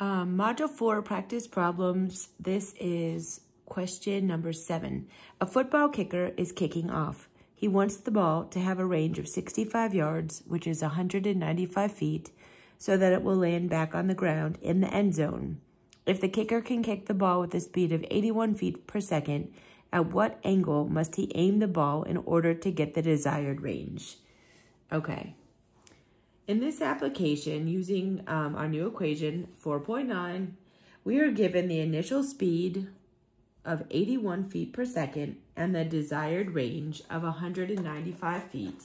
Um, module 4, practice problems. This is question number 7. A football kicker is kicking off. He wants the ball to have a range of 65 yards, which is 195 feet, so that it will land back on the ground in the end zone. If the kicker can kick the ball with a speed of 81 feet per second, at what angle must he aim the ball in order to get the desired range? Okay. In this application, using um, our new equation, 4.9, we are given the initial speed of 81 feet per second and the desired range of 195 feet.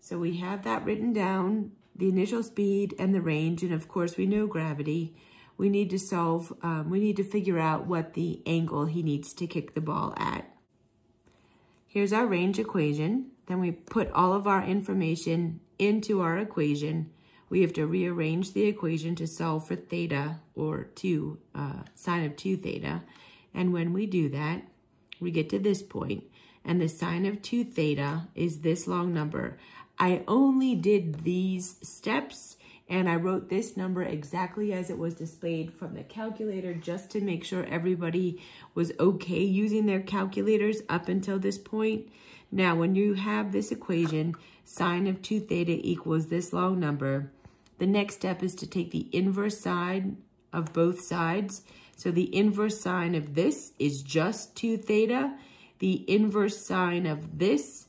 So we have that written down, the initial speed and the range, and of course we know gravity. We need to solve, um, we need to figure out what the angle he needs to kick the ball at. Here's our range equation. We put all of our information into our equation. We have to rearrange the equation to solve for theta or 2, uh, sine of 2 theta. And when we do that, we get to this point, and the sine of 2 theta is this long number. I only did these steps and I wrote this number exactly as it was displayed from the calculator just to make sure everybody was okay using their calculators up until this point. Now, when you have this equation, sine of 2 theta equals this long number, the next step is to take the inverse sine of both sides. So the inverse sine of this is just 2 theta. The inverse sine of this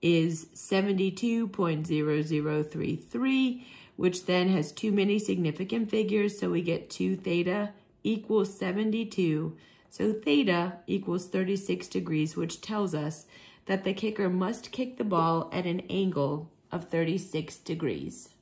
is 72.0033 which then has too many significant figures, so we get 2 theta equals 72. So theta equals 36 degrees, which tells us that the kicker must kick the ball at an angle of 36 degrees.